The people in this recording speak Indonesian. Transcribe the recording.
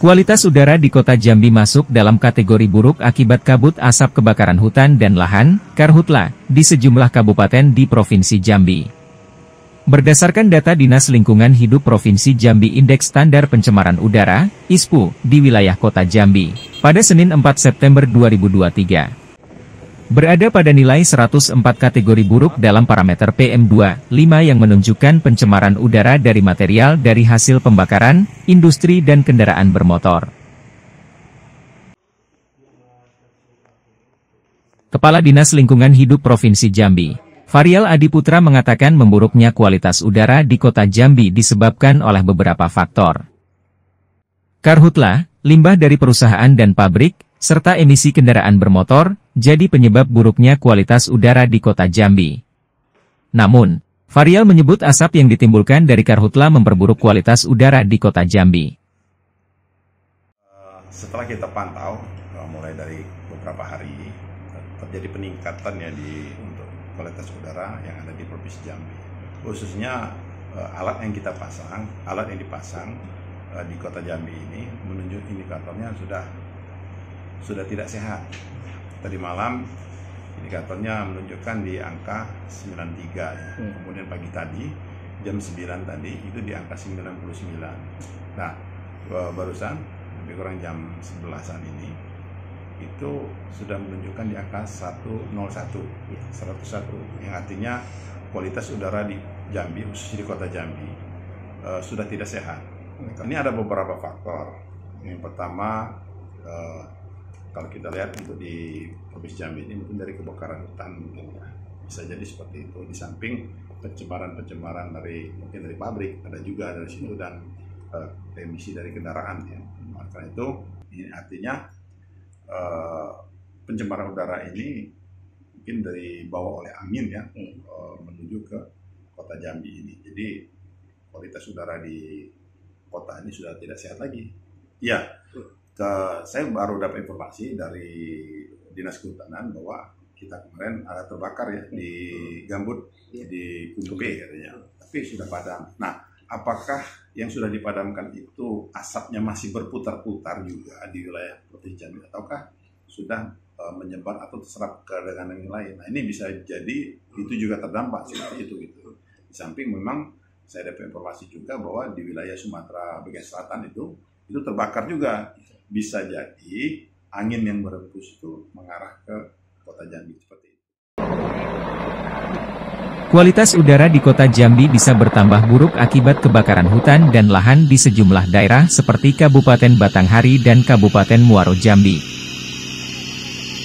Kualitas udara di kota Jambi masuk dalam kategori buruk akibat kabut asap kebakaran hutan dan lahan, karhutla, di sejumlah kabupaten di Provinsi Jambi. Berdasarkan data Dinas Lingkungan Hidup Provinsi Jambi Indeks Standar Pencemaran Udara, ISPU, di wilayah kota Jambi, pada Senin 4 September 2023. Berada pada nilai 104 kategori buruk dalam parameter PM2,5 yang menunjukkan pencemaran udara dari material dari hasil pembakaran, industri dan kendaraan bermotor. Kepala Dinas Lingkungan Hidup Provinsi Jambi, Varial Adiputra mengatakan memburuknya kualitas udara di kota Jambi disebabkan oleh beberapa faktor. Karhutlah, limbah dari perusahaan dan pabrik, serta emisi kendaraan bermotor, jadi penyebab buruknya kualitas udara di kota Jambi. Namun, Varial menyebut asap yang ditimbulkan dari karhutla memperburuk kualitas udara di kota Jambi. Eh, setelah kita pantau, eh, mulai dari beberapa hari, terjadi peningkatan ya di untuk kualitas udara yang ada di Provinsi Jambi. Khususnya eh, alat yang kita pasang, alat yang dipasang di kota Jambi ini menunjuk indikatornya sudah sudah tidak sehat tadi malam indikatornya menunjukkan di angka 93 ya. Hmm. Kemudian pagi tadi jam 9 tadi itu di angka 99. Nah, barusan lebih kurang jam 11-an ini itu sudah menunjukkan di angka 101 ya, 101 yang artinya kualitas udara di Jambi khususnya di kota Jambi uh, sudah tidak sehat. Ini ada beberapa faktor. Yang pertama uh, kalau kita lihat untuk di Provinsi Jambi ini mungkin dari kebakaran hutan mungkin ya. Bisa jadi seperti itu. Di samping pencemaran-pencemaran dari mungkin dari pabrik ada juga dari situ dan uh, emisi dari kendaraan ya. Karena itu ini artinya uh, pencemaran udara ini mungkin dari bawah oleh angin ya uh, menuju ke kota Jambi ini. Jadi kualitas udara di kota ini sudah tidak sehat lagi. Ya ke, saya baru dapat informasi dari dinas kehutanan bahwa kita kemarin ada terbakar ya di gambut iya. di Kumpe katanya, tapi sudah padam. Nah, apakah yang sudah dipadamkan itu asapnya masih berputar-putar juga di wilayah Provinsi Jambi ataukah sudah uh, menyebar atau terserap ke dengan yang lain? Nah, ini bisa jadi itu juga terdampak seperti itu gitu. Di samping memang saya dapat informasi juga bahwa di wilayah Sumatera bagian selatan itu itu terbakar juga bisa jadi angin yang berembus itu mengarah ke kota Jambi seperti itu. Kualitas udara di kota Jambi bisa bertambah buruk akibat kebakaran hutan dan lahan di sejumlah daerah seperti Kabupaten Batanghari dan Kabupaten Muaro Jambi.